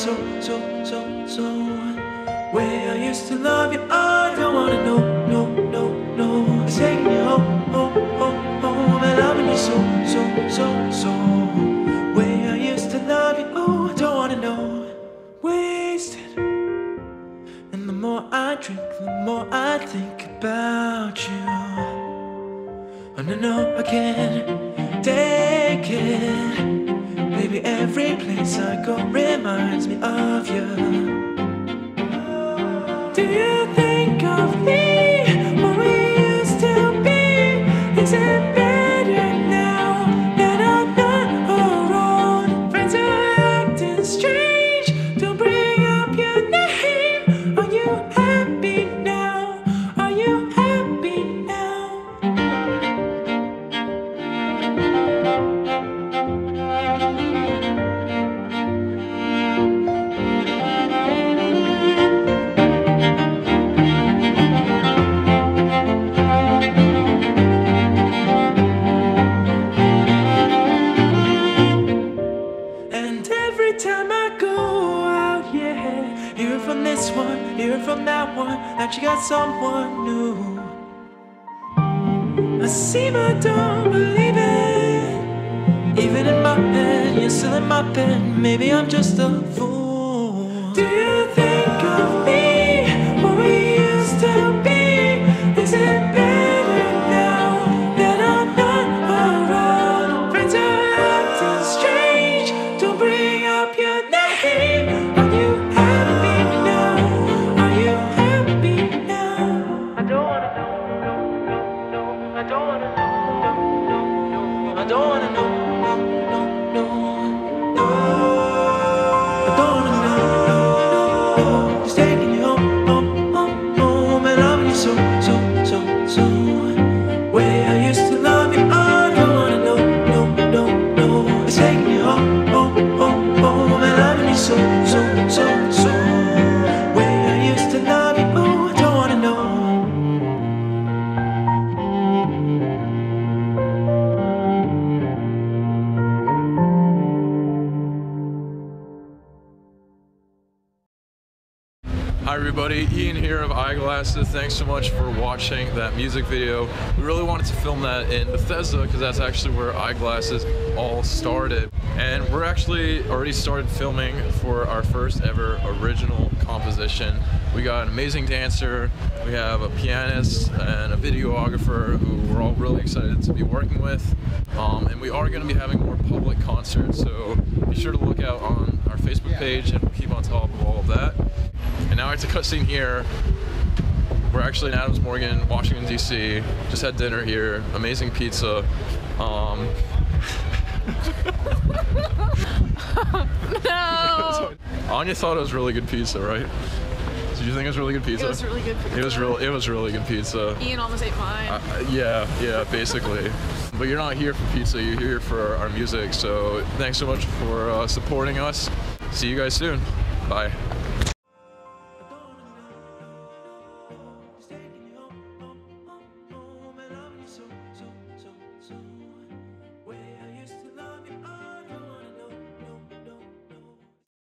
so, so, so, so. Where I used to love you, I drink, the more I think about you. Oh no, no, I can't take it. Baby, every place I go reminds me of you. Do you think of me hearing from that one, that you got someone new. I see but don't believe it. Even in my head, you're still in my bed. Maybe I'm just a fool. Hi everybody, Iain here of Eyeglasses. Thanks so much for watching that music video. We really wanted to film that in Bethesda because that's actually where Eyeglasses all started. And we're actually already started filming for our first ever original composition. We got an amazing dancer, we have a pianist and a videographer who we're all really excited to be working with. Um, and we are going to be having more public concerts, so be sure to look out on our Facebook page and we'll keep on top of all of that. And now it's a cutscene here. We're actually in Adams Morgan, Washington D.C. Just had dinner here. Amazing pizza. Um, No. Anya thought it was really good pizza, right? Did you think it was really good pizza? It was really good. Pizza. It was real. It was really good pizza. Iain almost ate mine. Uh, yeah, yeah, basically. But you're not here for pizza. You're here for our music. So thanks so much for uh, supporting us. See you guys soon. Bye.